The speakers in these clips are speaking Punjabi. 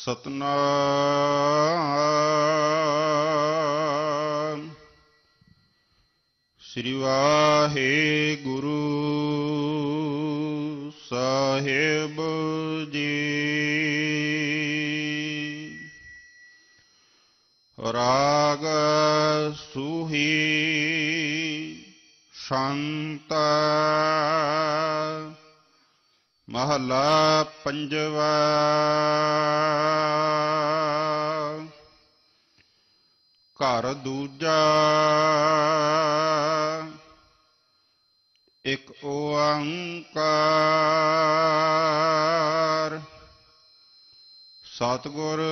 ਸਤਨਾਮ। ਸ੍ਰੀ ਵਾਹਿਗੁਰੂ ਸਾਹਿਬ ਜੀ। ਰਾਗ ਸੁਹੀ ਸ਼ਾਂਤ। ਮਹਲਾ ਪੰਜਵਾ। ਘਰ ਦੂਜਾ। ਇਕ ਓੰਕਾਰ। ਸਤਿਗੁਰ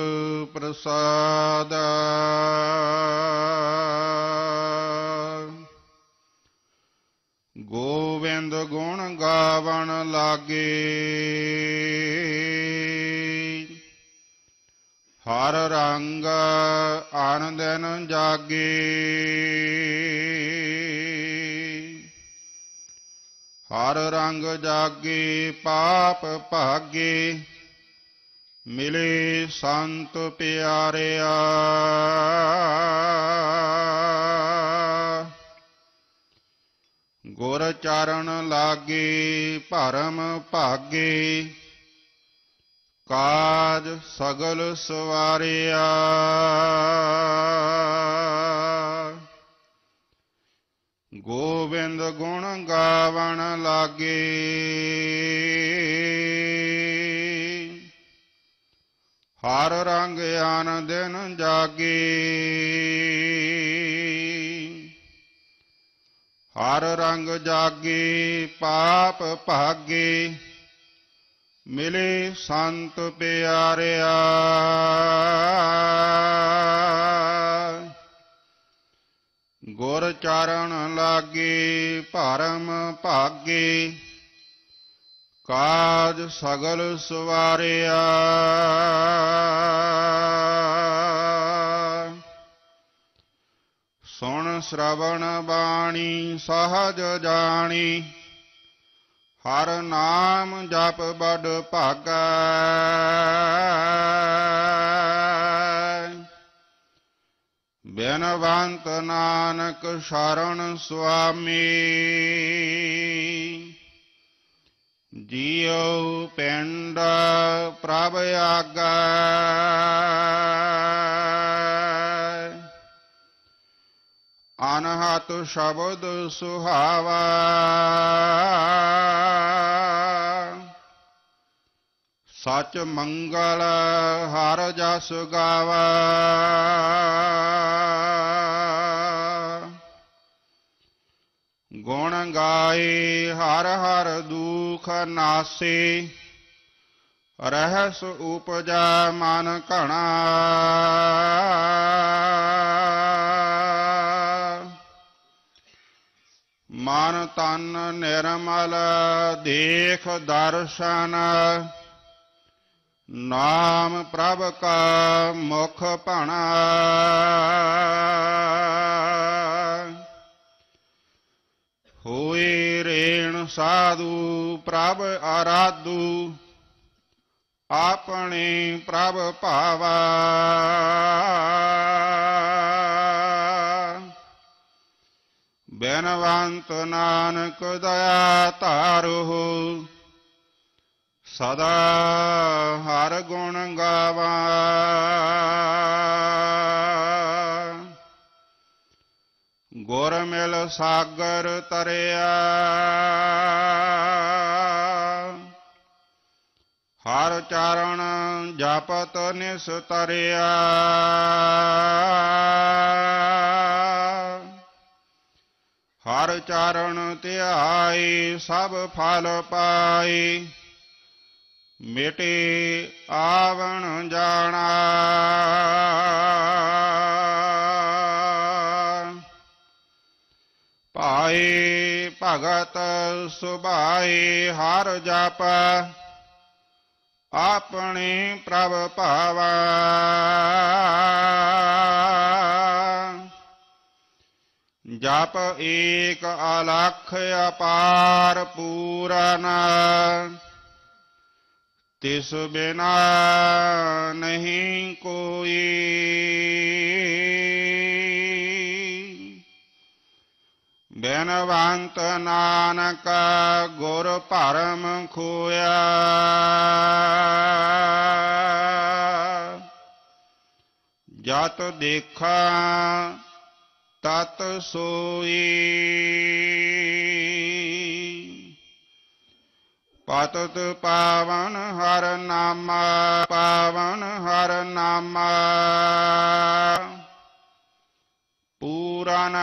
ਪ੍ਰਸਾਦ। ਗੋਵਿੰਦ ਗੁਣ ਗਾਵਣ ਲਾਗੇ। ਹਰ ਰੰਗ ਆਨ ਦਿਨ ਜਾਗੇ। ਹਰ ਰੰਗ ਜਾਗੇ, ਪਾਪ ਭਾਗੇ। ਮਿਲੇ ਸੰਤ ਪਿਆਰਿਆ। ਗੁਰ ਚਰਨ ਲਾਗੇ, ਭਰਮ ਭਾਗੇ। ਕਾਜ ਸਗਲ ਸਵਾਰਿਆ। ਗੋਬਿੰਦ ਗੁਣ ਗਾਵਣ ਲਾਗੇ। ਹਰ ਰੰਗ ਆਨ ਦਿਨ ਜਾਗੇ। ਹਰ ਰੰਗ ਜਾਗੇ, ਪਾਪ ਭਾਗੇ। ਮਿਲੇ ਸੰਤ ਪਿਆਰਿਆ। ਗੁਰ ਚਰਨ ਲਾਗੇ ਭਰਮ ਭਾਗੇ, ਕਾਜ ਸਗਲ ਸਵਾਰਿਆ। ਸੁਣ ਸ਼ਰਵਣ ਬਾਣੀ, ਸਹਜ ਜਾਣੀ ਹਰ ਨਾਮ ਜਪ ਬੜ ਭਾਗੈ। ਬੇਨਵੰਤ ਨਾਨਕ ਸ਼ਰਨ ਸੁਆਮੀ ਜੀਉ ਪਿੰਡ ਪ੍ਰਭ ਆਗੈ। ਅਨਹਤ ਸ਼ਬਦ ਸੁਹਾਵਾ ਸਚ ਮੰਗਲ ਹਰ ਜਸ ਗਾਵਾ ਗੁਣ ਗਾਏ ਹਰ ਹਰ ਦੁਖ ਨਾਸੇ ਰਹਿਸ ਉਪਜਾ ਮਨ ਘਣਾ ਮਨ ਤਨ ਨਿਰਮਲ, ਦੇਖ ਦਰਸ਼ਨ। ਨਾਮ ਪ੍ਰਭ ਕਾ ਮੁਖ ਭਣਾ। ਹੋਏ ਰੇਣ ਸਾਧੂ ਪ੍ਰਭ ਆਰਾਧੂ, ਆਪਣੇ ਪ੍ਰਭ ਭਾਵਾ। ਬੇਨਵੰਤ ਨਾਨਕ ਦਇਆ ਧਾਰੋ ਸਦਾ ਹਰ ਗੁਣ ਗਾਵਾ ਗੁਰ ਮਿਲ ਸਾਗਰ ਤਰਿਆ, ਹਰ ਚਰਨ ਜਪਤ ਨਿਸ ਤਰਿਆ ਹਰ ਚਰਨ ਧਿਆਈ ਸਭ ਫਲ ਪਾਈ। ਮਿਟੇ ਆਵਣ ਜਾਣਾ। ਭਾਏ ਭਗਤ ਸੁਭਾਏ ਹਰ ਜਪ, ਆਪਣੇ ਪ੍ਰਭ ਭਾਵਾ। ਜਪ ਏਕ ਅਲਖ ਅਪਾਰ ਪੂਰਨ। ਤਿਸ ਬਿਨਾ ਨਹੀਂ ਕੋਈ। ਬੈਨਵੰਤ ਨਾਨਕ ਗੁਰ ਭਰਮ ਖੋਇਆ। ਜਤ ਦੇਖਾਂ ਤਤ ਸੋਈ ਪਤਤ ਪਾਵਨ ਹਰ ਨਾਮਾ, ਪਾਵਨ ਹਰ ਨਾਮਾ। ਪੂਰਨ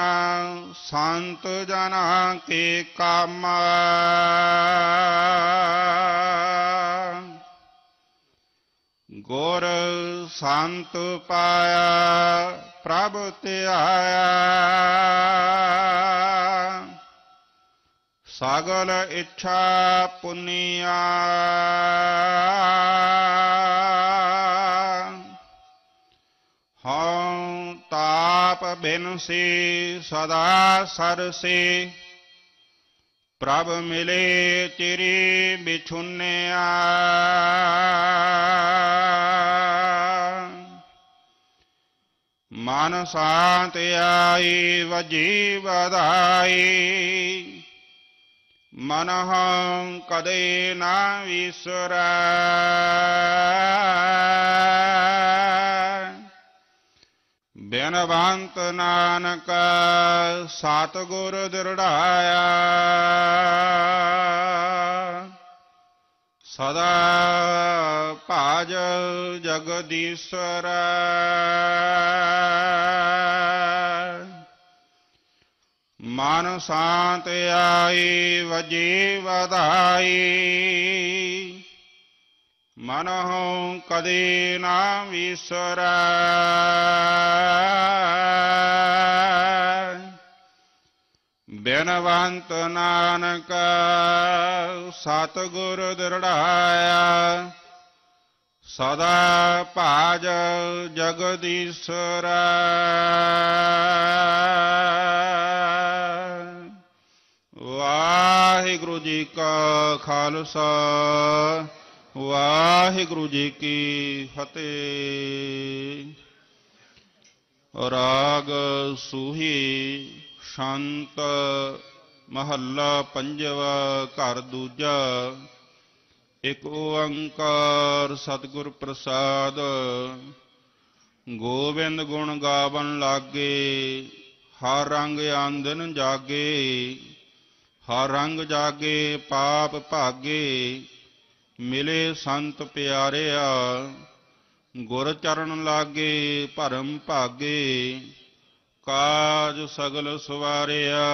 ਸੰਤ ਜਨਾ ਕੇ ਕਾਮਾ। ਗੁਰ ਸੰਤ ਪਾਇਆ ਪ੍ਰਭ ਧਿਆਇਆ ਸਗਲ ਇੱਛਾ ਪੁਨੀਆ। ਹਉ ਤਾਪ ਬਿਨ ਸਦਾ ਸਰਸੇ ਪ੍ਰਭ ਮਿਲੇ ਤੇਰੇ ਬਿਛੁਨਿਆ। ਮਨ ਸ਼ਾਂਤ ਆਈ ਵਜੀ ਵਧਾਈ ਮਨ ਕਦੇ ਨਾ ਵਿਸਰੈ। ਬਿਨਵੰਤ ਨਾਨਕ ਸਤਿਗੁਰ ਦਿਰੜਾਇਆ। ਸਦਾ ਭਾਜ ਜਗਦੀਸ਼ਰ ਮਨ ਸ਼ਾਂਤ ਆਈ, ਵਜੀ ਵਧਾਈ। ਮਨ ਹਉ ਕਦੇ ਨਾ ਵਿਸਰੈ। ਬਿਨਵੰਤ ਨਾਨਕ ਸਤਿਗੁਰ ਦਿਰੜਾਇਆ। ਸਦਾ ਭਾਜ ਜਗਦੀਸ਼ਰ ਵਾਹਿਗੁਰੂ ਜੀ ਕਾ ਖਾਲਸਾ, ਵਾਹਿਗੁਰੂ ਜੀ ਕੀ ਫਤਿਹ। ਰਾਗ ਸੂਹੀ ਸ਼ਾਂਤ ਮਹੱਲਾ ਪੰਜਵਾ, ਘਰ ਦੂਜਾ ਇਕ ਓੰਕਾਰ ਸਤਿਗੁਰ ਪ੍ਰਸਾਦ, ਗੋਬਿੰਦ ਗੁਣ ਗਾਵਨ ਲਾਗੇ, ਹਰ ਰੰਗ ਆਂਦਨ ਜਾਗੇ, ਹਰ ਰੰਗ ਜਾਗੇ, ਪਾਪ ਭਾਗੇ, ਮਿਲੇ ਸੰਤ ਪਿਆਰਿਆ, ਗੁਰ ਚਰਨ ਲਾਗੇ, ਭਰਮ ਭਾਗੇ, ਕਾਜ ਸਗਲ ਸਵਾਰਿਆ।